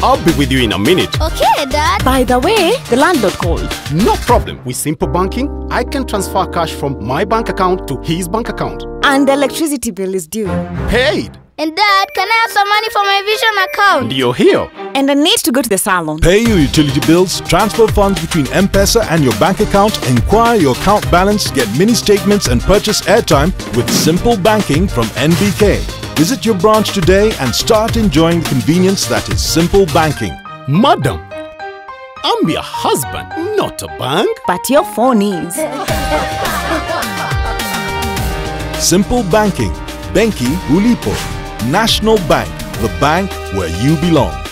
I'll be with you in a minute. Okay, Dad. By the way, the landlord called. No problem. With simple banking, I can transfer cash from my bank account to his bank account. And the electricity bill is due. Paid. And Dad, can I have some money for my Vision account? You're here. And I need to go to the salon. Pay your utility bills, transfer funds between M-Pesa and your bank account, inquire your account balance, get mini statements and purchase airtime with simple banking from NBK. Visit your branch today and start enjoying the convenience that is simple banking. Madam, I'm your husband, not a bank. But your phone is. Simple banking. Benki Ulipo. National Bank, the bank where you belong.